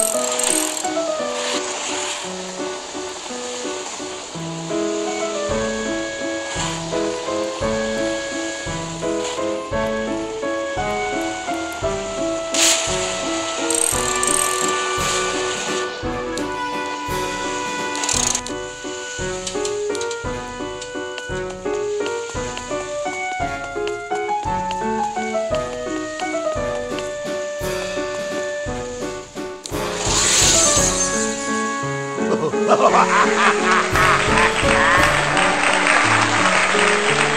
Bye. Thank you.